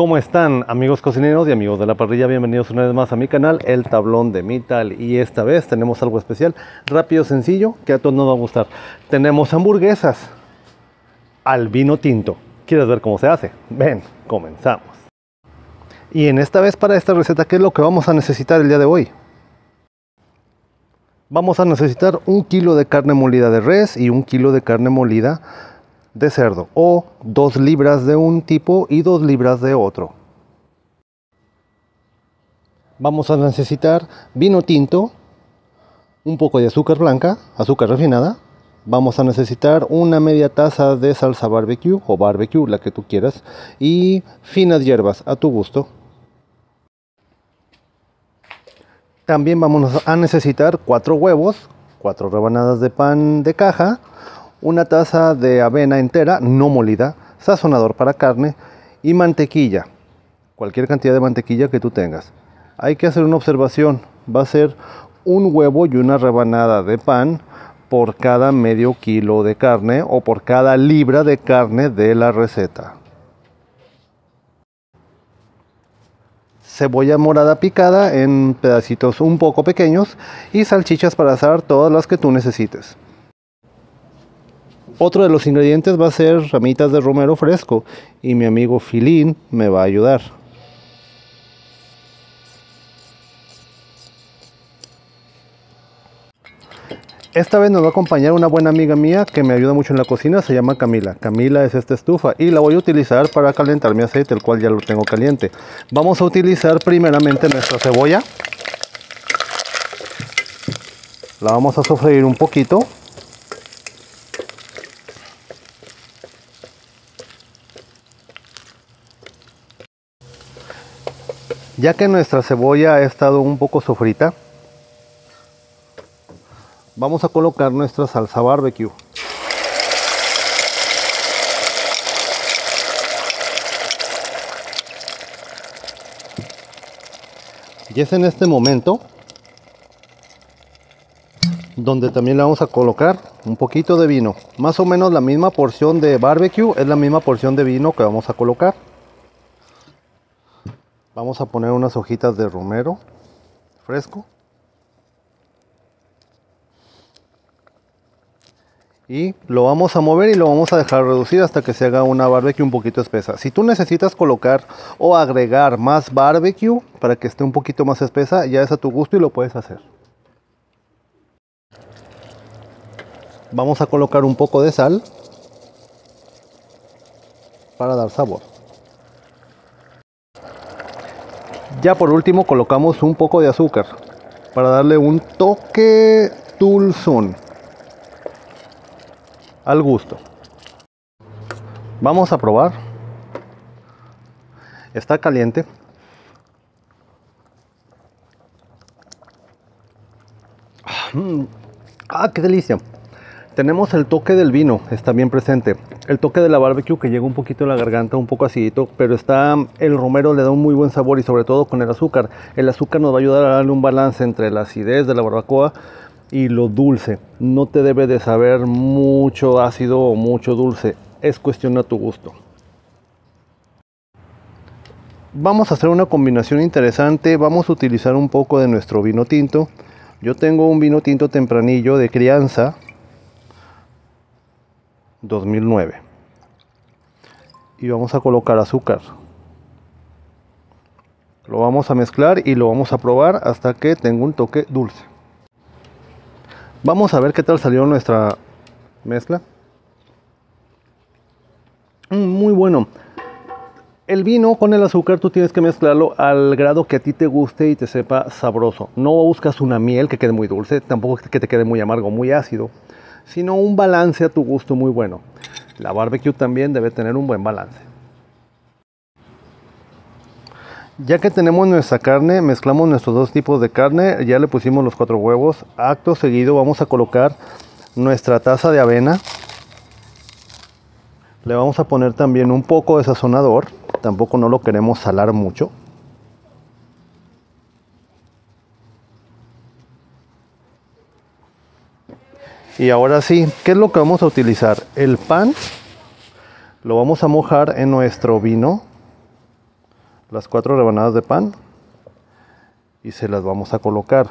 ¿Cómo están amigos cocineros y amigos de la parrilla? Bienvenidos una vez más a mi canal, El Tablón de Mital. Y esta vez tenemos algo especial, rápido, sencillo, que a todos nos va a gustar. Tenemos hamburguesas al vino tinto. ¿Quieres ver cómo se hace? Ven, comenzamos. Y en esta vez para esta receta, ¿qué es lo que vamos a necesitar el día de hoy? Vamos a necesitar un kilo de carne molida de res y un kilo de carne molida de cerdo o dos libras de un tipo y dos libras de otro. Vamos a necesitar vino tinto, un poco de azúcar blanca, azúcar refinada. Vamos a necesitar una media taza de salsa barbecue o barbecue, la que tú quieras, y finas hierbas a tu gusto. También vamos a necesitar cuatro huevos, cuatro rebanadas de pan de caja, una taza de avena entera, no molida, sazonador para carne y mantequilla, cualquier cantidad de mantequilla que tú tengas. Hay que hacer una observación, va a ser un huevo y una rebanada de pan por cada medio kilo de carne o por cada libra de carne de la receta. cebolla morada picada en pedacitos un poco pequeños y salchichas para asar todas las que tú necesites. Otro de los ingredientes va a ser ramitas de romero fresco y mi amigo Filín me va a ayudar. Esta vez nos va a acompañar una buena amiga mía que me ayuda mucho en la cocina, se llama Camila. Camila es esta estufa y la voy a utilizar para calentar mi aceite, el cual ya lo tengo caliente. Vamos a utilizar primeramente nuestra cebolla. La vamos a sofreír un poquito. Ya que nuestra cebolla ha estado un poco sofrita, vamos a colocar nuestra salsa barbecue. Y es en este momento donde también le vamos a colocar un poquito de vino. Más o menos la misma porción de barbecue es la misma porción de vino que vamos a colocar. Vamos a poner unas hojitas de romero fresco. y lo vamos a mover y lo vamos a dejar reducir hasta que se haga una barbecue un poquito espesa. Si tú necesitas colocar o agregar más barbecue para que esté un poquito más espesa, ya es a tu gusto y lo puedes hacer. Vamos a colocar un poco de sal para dar sabor. Ya por último colocamos un poco de azúcar para darle un toque dulzón al gusto. Vamos a probar. Está caliente. Ah, qué delicia. Tenemos el toque del vino, está bien presente. El toque de la barbecue que llega un poquito a la garganta, un poco acidito, pero está el romero le da un muy buen sabor y sobre todo con el azúcar. El azúcar nos va a ayudar a darle un balance entre la acidez de la barbacoa y lo dulce. No te debe de saber mucho ácido o mucho dulce. Es cuestión de tu gusto. Vamos a hacer una combinación interesante. Vamos a utilizar un poco de nuestro vino tinto. Yo tengo un vino tinto tempranillo de crianza 2009. Y vamos a colocar azúcar. Lo vamos a mezclar y lo vamos a probar hasta que tenga un toque dulce. Vamos a ver qué tal salió nuestra mezcla. Mm, muy bueno. El vino con el azúcar tú tienes que mezclarlo al grado que a ti te guste y te sepa sabroso. No buscas una miel que quede muy dulce, tampoco que te quede muy amargo, muy ácido, sino un balance a tu gusto muy bueno. La barbecue también debe tener un buen balance. Ya que tenemos nuestra carne, mezclamos nuestros dos tipos de carne, ya le pusimos los cuatro huevos. Acto seguido vamos a colocar nuestra taza de avena. Le vamos a poner también un poco de sazonador, tampoco no lo queremos salar mucho. Y ahora sí, ¿qué es lo que vamos a utilizar? El pan lo vamos a mojar en nuestro vino las cuatro rebanadas de pan y se las vamos a colocar.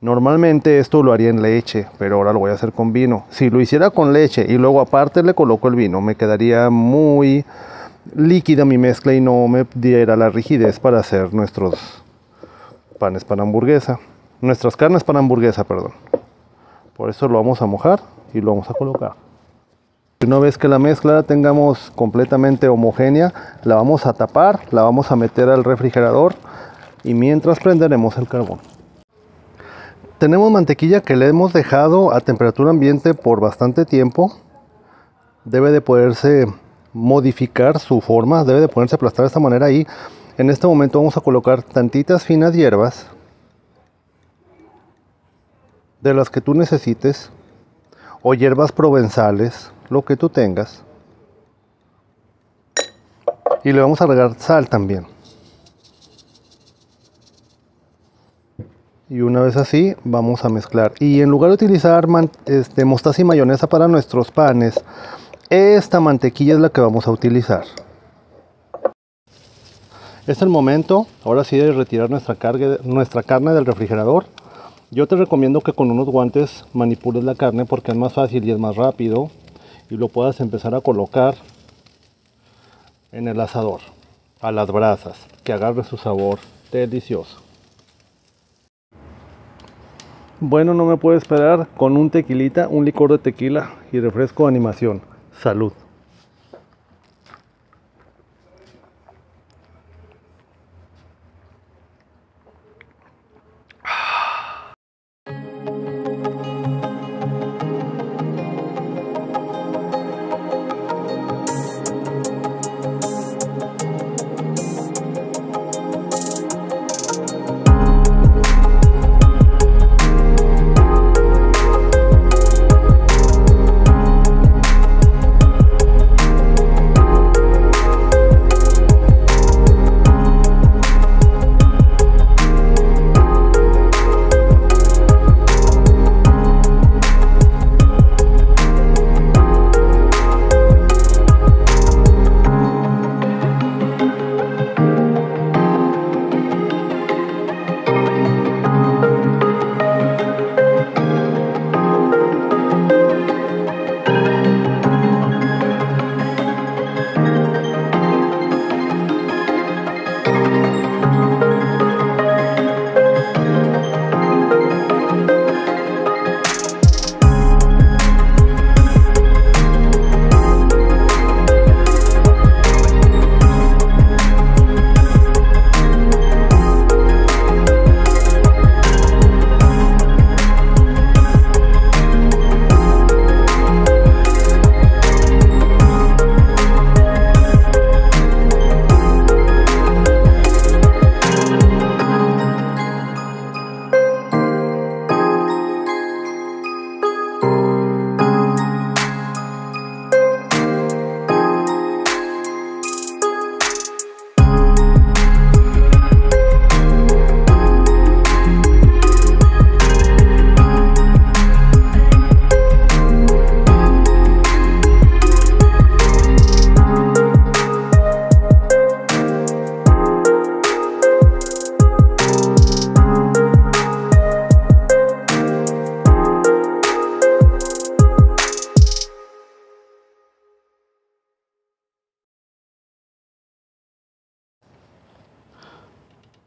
Normalmente esto lo haría en leche, pero ahora lo voy a hacer con vino. Si lo hiciera con leche y luego aparte le coloco el vino, me quedaría muy líquida mi mezcla y no me diera la rigidez para hacer nuestros panes para hamburguesa. Nuestras carnes para hamburguesa, perdón. Por eso lo vamos a mojar y lo vamos a colocar. Una vez que la mezcla la tengamos completamente homogénea, la vamos a tapar, la vamos a meter al refrigerador y mientras prenderemos el carbón. Tenemos mantequilla que le hemos dejado a temperatura ambiente por bastante tiempo. Debe de poderse modificar su forma, debe de poderse aplastar de esta manera y en este momento vamos a colocar tantitas finas hierbas de las que tú necesites o hierbas provenzales, lo que tú tengas. Y le vamos a regar sal también. y una vez así vamos a mezclar y en lugar de utilizar este, mostaza y mayonesa para nuestros panes esta mantequilla es la que vamos a utilizar es el momento ahora sí de retirar nuestra, carga, nuestra carne del refrigerador yo te recomiendo que con unos guantes manipules la carne porque es más fácil y es más rápido y lo puedas empezar a colocar en el asador a las brasas que agarre su sabor delicioso bueno, no me puedo esperar con un tequilita, un licor de tequila y refresco de animación. Salud.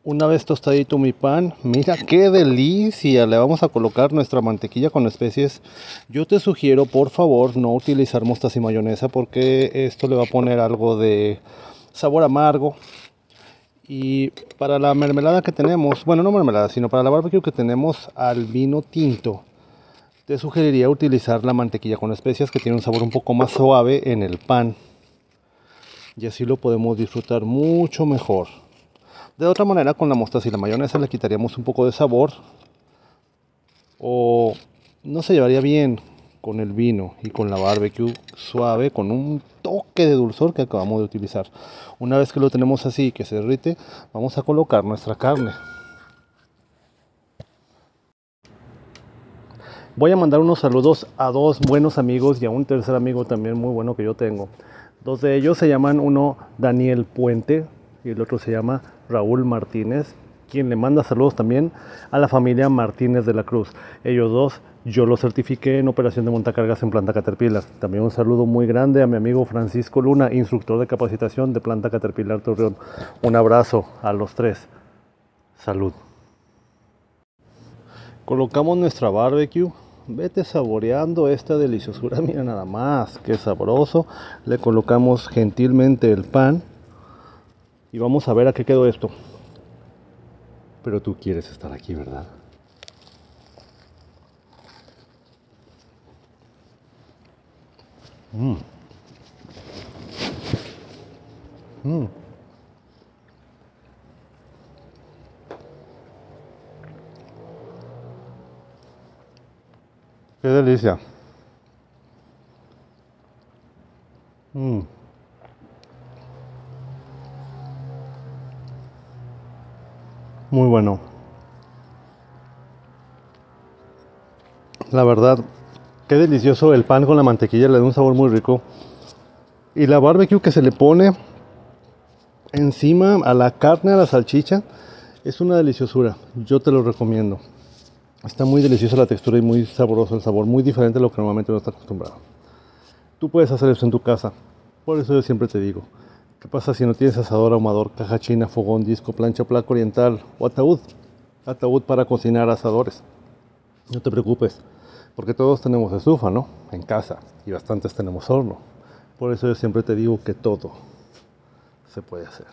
Una vez tostadito mi pan, mira qué delicia. Le vamos a colocar nuestra mantequilla con especies. Yo te sugiero, por favor, no utilizar mostaza y mayonesa porque esto le va a poner algo de sabor amargo. Y para la mermelada que tenemos, bueno, no mermelada, sino para la barbecue que tenemos al vino tinto, te sugeriría utilizar la mantequilla con especias que tiene un sabor un poco más suave en el pan. Y así lo podemos disfrutar mucho mejor. De otra manera, con la mostaza y la mayonesa le quitaríamos un poco de sabor. O no se llevaría bien con el vino y con la barbecue suave, con un toque de dulzor que acabamos de utilizar. Una vez que lo tenemos así, que se derrite, vamos a colocar nuestra carne. Voy a mandar unos saludos a dos buenos amigos y a un tercer amigo también muy bueno que yo tengo. Dos de ellos se llaman uno Daniel Puente, y el otro se llama Raúl Martínez, quien le manda saludos también a la familia Martínez de la Cruz. Ellos dos yo los certifiqué en operación de montacargas en planta Caterpillar. También un saludo muy grande a mi amigo Francisco Luna, instructor de capacitación de planta Caterpillar Torreón. Un abrazo a los tres. Salud. Colocamos nuestra barbecue. Vete saboreando esta deliciosura. Mira nada más, qué sabroso. Le colocamos gentilmente el pan. Y vamos a ver a qué quedó esto. Pero tú quieres estar aquí, ¿verdad? Mmm. Mmm. Qué delicia. Mmm. Muy bueno. La verdad, qué delicioso el pan con la mantequilla, le da un sabor muy rico. Y la barbecue que se le pone encima a la carne, a la salchicha, es una deliciosura. Yo te lo recomiendo. Está muy deliciosa la textura y muy sabroso el sabor, muy diferente a lo que normalmente no está acostumbrado. Tú puedes hacer eso en tu casa. Por eso yo siempre te digo, ¿qué pasa si no tienes asador, ahumador, caja china, fogón, disco, plancha, placa oriental o ataúd? Ataúd para cocinar asadores. No te preocupes, porque todos tenemos estufa, ¿no? En casa y bastantes tenemos horno. Por eso yo siempre te digo que todo se puede hacer.